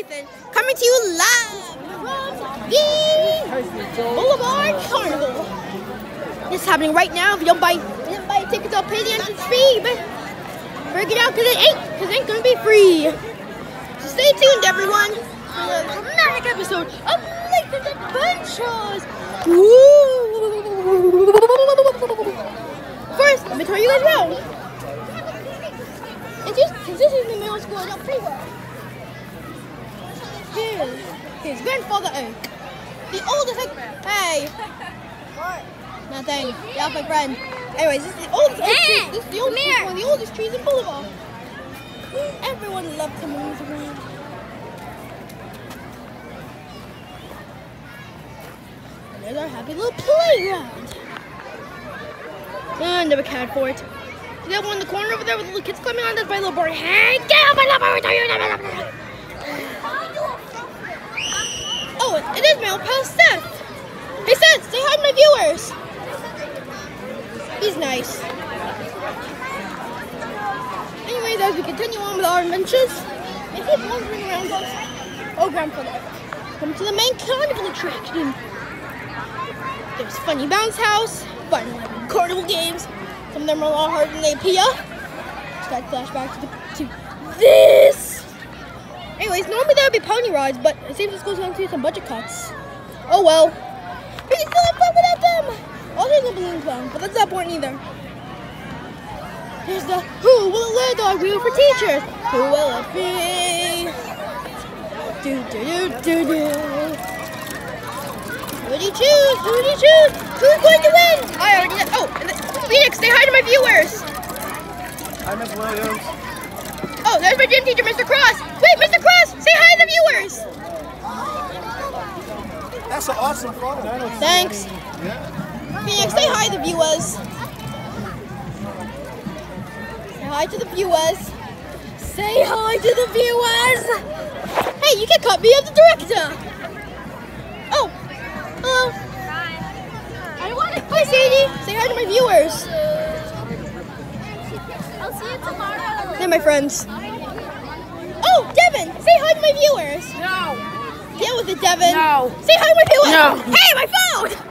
Nathan, coming to you live from the Boulevard Carnival. Is happening right now. If you don't buy, you don't buy tickets, I'll pay the entrance fee. Break it out because it ain't, because it ain't gonna be free. So stay tuned, everyone, for the dramatic episode of Nathan's Adventures. Woo! First, let me tell you guys around. And just, this is the middle school, I don't pretty. His, grandfather owned. The oldest, like, hey. What? Nothing. Yeah, my friend. Anyways, this is the oldest oak tree. This is the oldest, tree, one of the oldest trees in Boulevard. Everyone loves to move around. And there's our happy little playground. I never cared for it. See that one in the corner over there with the little kids climbing on? That's my little boy. Hey, get out my little boy! Oh, it is my old pal Seth. Hey Seth, say hi to my viewers. He's nice. Anyways, as we continue on with our adventures, I keep wandering around going, oh grandfather, come to the main carnival attraction. There's Funny Bounce House, fun carnival games. Some of them are a lot harder than they appear. Start flashback to, the, to this. Anyways, normally there would be pony rides, but it seems this goes on to some budget cuts. Oh well. We can still have fun without them. Also, there's a balloon clown, but that's not important either. Here's the Who Will It on Wheel for Teachers? Who will it be? Do do do do do. Who do you choose? Who do you choose? Who's going to win? I already know. Oh, the- Phoenix, say hi to my viewers. Hi, Miss Williams. Oh, there's my gym teacher, Mr. Cross. Wait, Mr. Cross, say hi to the viewers. That's an awesome photo. I don't see Thanks. any- Yeah. Phoenix, say hi to the viewers. Say hi to the viewers. Say hi to the viewers. Hey, you can cut me as the director. Oh, hello. I want it. Hi, Sadie. Say hi to my viewers. I'll see you tomorrow. They're my friends. Devin, say hi to my viewers. No. Deal with it, Devin. No. Say hi to my viewers. No. Hey, my phone.